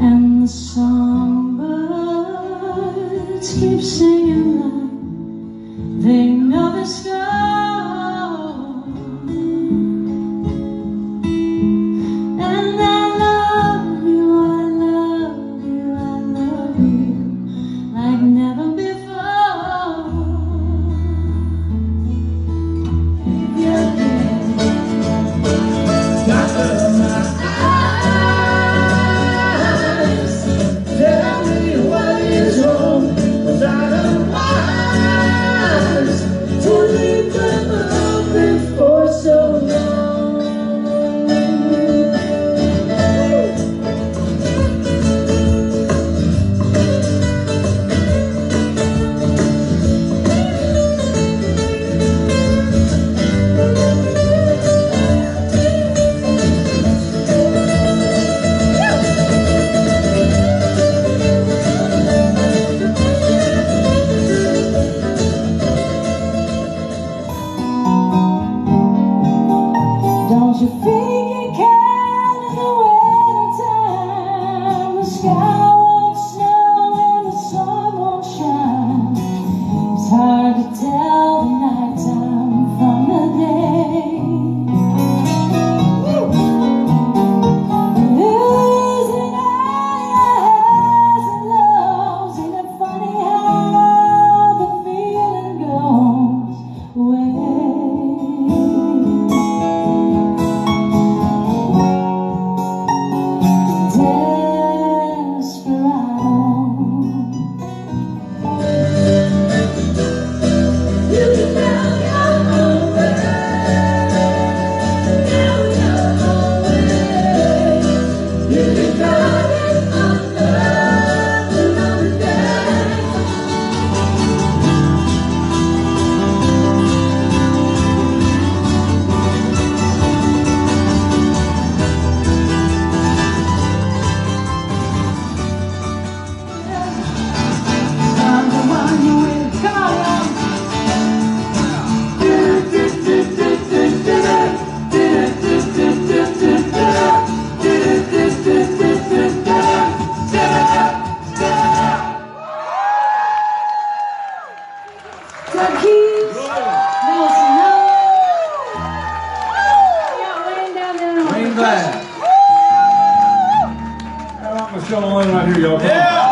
And the songbirds keep singing they know the sky. Keys. Nelson Hunt. Yeah, Wayne down there. on Wayne Glad. How about Michelle Malone right here, y'all? Yeah!